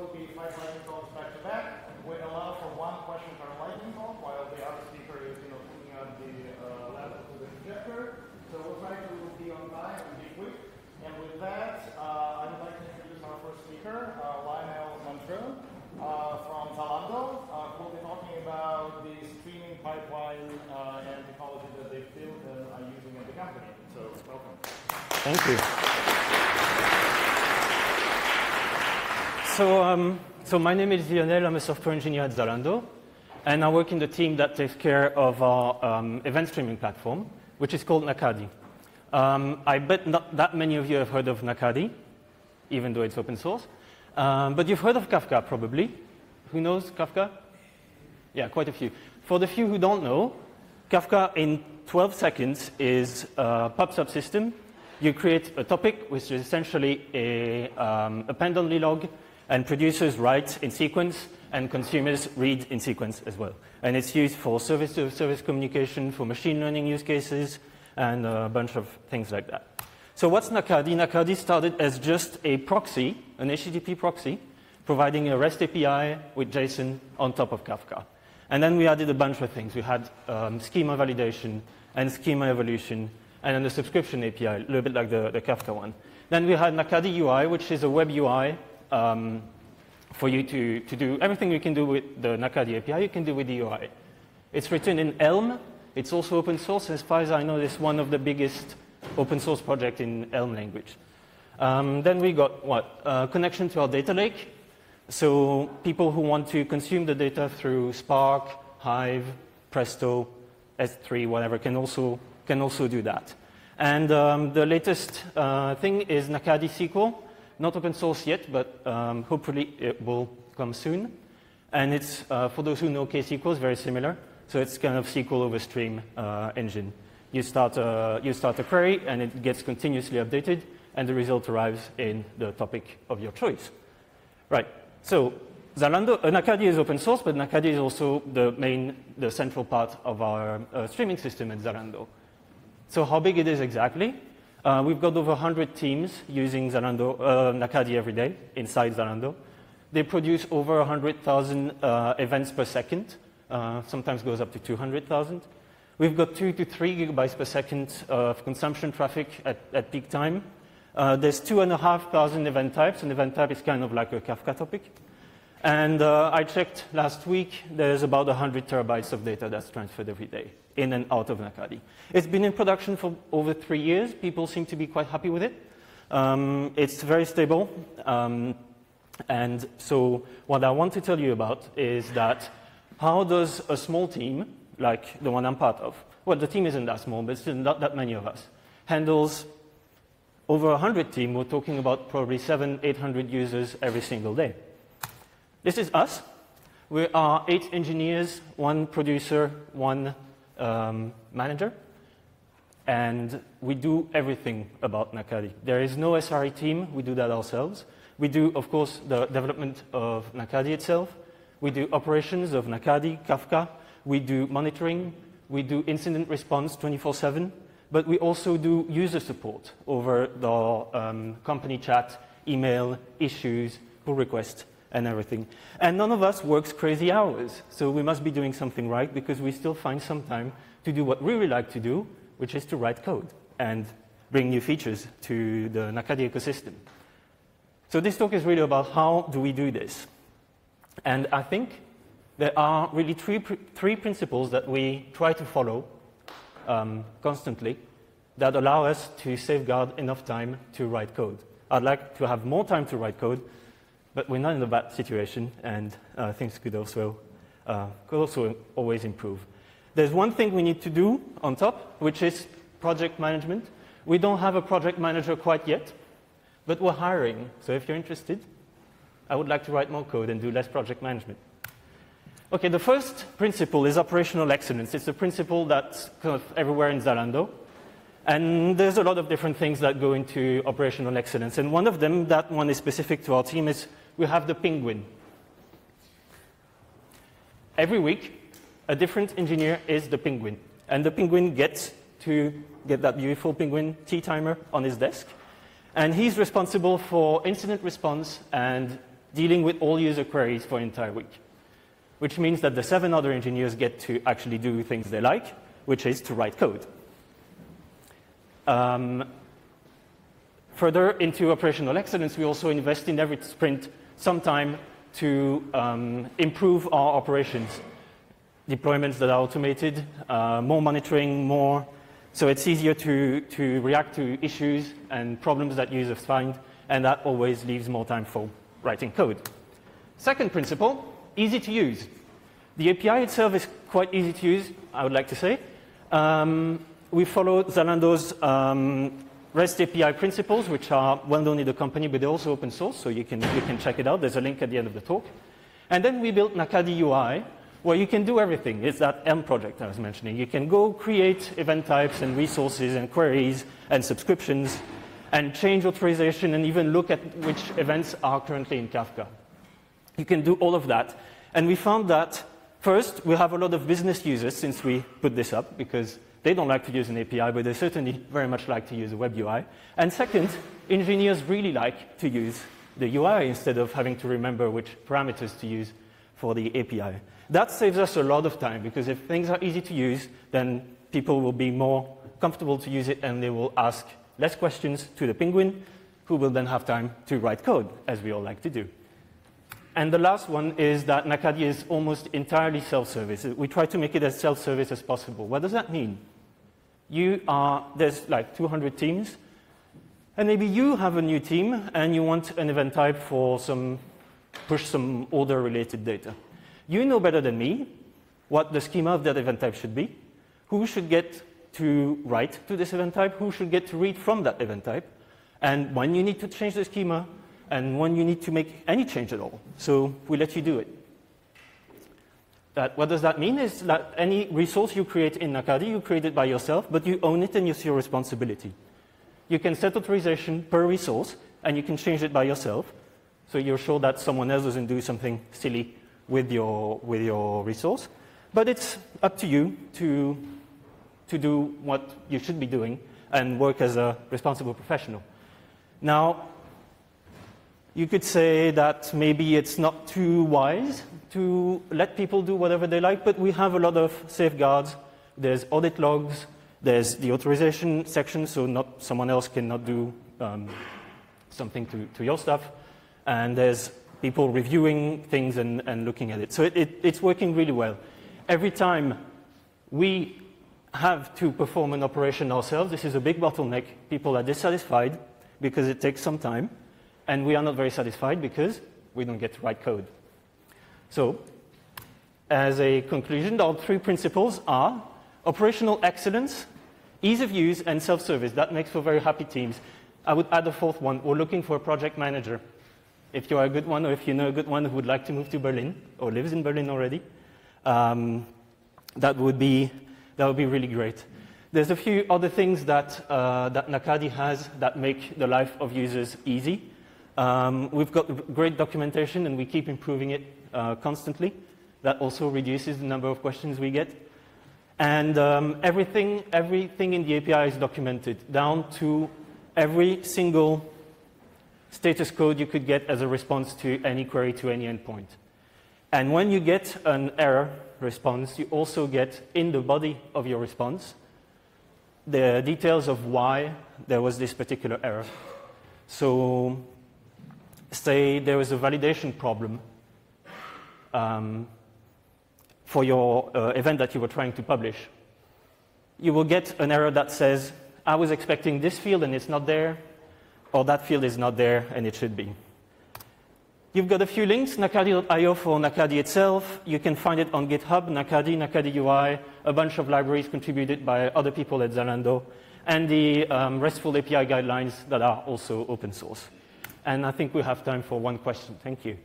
will be five lightning talks back to back. We allow for one question per lightning talk while the other speaker is, you know, putting up the uh, laptop to the projector. So we'll try to be on time and be quick. And with that, uh, I'd like to introduce our first speaker, uh, Lionel Montrieux uh, from Zalando. Uh, who will be talking about the streaming pipeline uh, and technology that they've built and are using at the company. So welcome. Thank you. So, um, so my name is Lionel. I'm a software engineer at Zalando, and I work in the team that takes care of our um, event streaming platform, which is called Nakadi. Um, I bet not that many of you have heard of Nakadi, even though it's open source. Um, but you've heard of Kafka, probably. Who knows Kafka? Yeah, quite a few. For the few who don't know, Kafka in 12 seconds is a pub sub system. You create a topic, which is essentially a um, append-only log and producers write in sequence, and consumers read in sequence as well. And it's used for service-to-service communication, for machine learning use cases, and a bunch of things like that. So what's Nakadi? Nakadi started as just a proxy, an HTTP proxy, providing a REST API with JSON on top of Kafka. And then we added a bunch of things. We had um, schema validation and schema evolution, and then the subscription API, a little bit like the, the Kafka one. Then we had Nakadi UI, which is a web UI um, for you to, to do everything you can do with the Nakadi API, you can do with the UI. It's written in Elm. It's also open source. As far as I know, it's one of the biggest open source projects in Elm language. Um, then we got what? Uh, connection to our data lake. So people who want to consume the data through Spark, Hive, Presto, S3, whatever, can also, can also do that. And um, the latest uh, thing is Nakadi SQL. Not open source yet, but um, hopefully it will come soon. And it's, uh, for those who know KSQL, very similar. So it's kind of SQL over stream uh, engine. You start, a, you start a query, and it gets continuously updated, and the result arrives in the topic of your choice. Right. So Zalando, uh, Nakadi is open source, but Nakadi is also the main, the central part of our uh, streaming system at Zalando. So how big it is exactly? Uh, we've got over 100 teams using Zalando, uh, Nakadi every day inside Zalando. They produce over 100,000 uh, events per second, uh, sometimes goes up to 200,000. We've got two to three gigabytes per second of consumption traffic at, at peak time. Uh, there's two and a half thousand event types. An event type is kind of like a Kafka topic. And uh, I checked last week, there's about 100 terabytes of data that's transferred every day in and out of Nakadi. It's been in production for over three years. People seem to be quite happy with it. Um, it's very stable. Um, and so what I want to tell you about is that how does a small team, like the one I'm part of, well, the team isn't that small, but still not that many of us, handles over 100 team, we're talking about probably seven, 800 users every single day. This is us. We are eight engineers, one producer, one um, manager, and we do everything about Nakadi. There is no SRE team, we do that ourselves. We do, of course, the development of Nakadi itself. We do operations of Nakadi, Kafka. We do monitoring. We do incident response 24 7 but we also do user support over the um, company chat, email, issues, pull requests, and everything. And none of us works crazy hours, so we must be doing something right because we still find some time to do what we really like to do, which is to write code and bring new features to the Nakadi ecosystem. So this talk is really about how do we do this. And I think there are really three, three principles that we try to follow um, constantly that allow us to safeguard enough time to write code. I'd like to have more time to write code, but we're not in a bad situation, and uh, things could also, uh, could also always improve. There's one thing we need to do on top, which is project management. We don't have a project manager quite yet, but we're hiring. So if you're interested, I would like to write more code and do less project management. Okay, the first principle is operational excellence. It's a principle that's kind of everywhere in Zalando. And there's a lot of different things that go into operational excellence. And one of them, that one is specific to our team, is we have the penguin. Every week, a different engineer is the penguin. And the penguin gets to get that beautiful penguin tea timer on his desk. And he's responsible for incident response and dealing with all user queries for an entire week, which means that the seven other engineers get to actually do things they like, which is to write code. Um, further into operational excellence, we also invest in every sprint some time to um, improve our operations. Deployments that are automated, uh, more monitoring, more. So it's easier to, to react to issues and problems that users find, and that always leaves more time for writing code. Second principle, easy to use. The API itself is quite easy to use, I would like to say. Um, we follow Zalando's um, REST API principles, which are well known in the company, but they're also open source, so you can, you can check it out. There's a link at the end of the talk. And then we built Nakadi UI, where you can do everything. It's that Elm project I was mentioning. You can go create event types and resources and queries and subscriptions and change authorization and even look at which events are currently in Kafka. You can do all of that. And we found that, first, we have a lot of business users since we put this up, because they don't like to use an API, but they certainly very much like to use a web UI. And second, engineers really like to use the UI instead of having to remember which parameters to use for the API. That saves us a lot of time because if things are easy to use, then people will be more comfortable to use it and they will ask less questions to the penguin, who will then have time to write code, as we all like to do. And the last one is that Nakadi is almost entirely self-service. We try to make it as self-service as possible. What does that mean? You are, there's like 200 teams, and maybe you have a new team and you want an event type for some, push some order related data. You know better than me what the schema of that event type should be, who should get to write to this event type, who should get to read from that event type, and when you need to change the schema, and when you need to make any change at all. So we let you do it. That, what does that mean is that any resource you create in Nakadi, you create it by yourself, but you own it and it's your responsibility. You can set authorization per resource, and you can change it by yourself. So you're sure that someone else doesn't do something silly with your, with your resource. But it's up to you to, to do what you should be doing and work as a responsible professional. Now, you could say that maybe it's not too wise to let people do whatever they like, but we have a lot of safeguards. There's audit logs, there's the authorization section, so not someone else cannot do um, something to, to, your stuff. And there's people reviewing things and, and looking at it. So it, it, it's working really well. Every time we have to perform an operation ourselves, this is a big bottleneck. People are dissatisfied because it takes some time and we are not very satisfied because we don't get to write code. So, as a conclusion, our three principles are operational excellence, ease of use, and self-service. That makes for very happy teams. I would add a fourth one. We're looking for a project manager. If you are a good one, or if you know a good one who would like to move to Berlin, or lives in Berlin already, um, that, would be, that would be really great. There's a few other things that, uh, that Nakadi has that make the life of users easy. Um, we've got great documentation and we keep improving it uh, constantly. That also reduces the number of questions we get. And um, everything, everything in the API is documented down to every single status code you could get as a response to any query to any endpoint. And when you get an error response, you also get in the body of your response the details of why there was this particular error. So say there is a validation problem um, for your uh, event that you were trying to publish, you will get an error that says, I was expecting this field and it's not there, or that field is not there and it should be. You've got a few links, nakadi.io for Nakadi itself. You can find it on GitHub, Nakadi, Nakadi UI, a bunch of libraries contributed by other people at Zalando, and the um, RESTful API guidelines that are also open source. And I think we have time for one question. Thank you.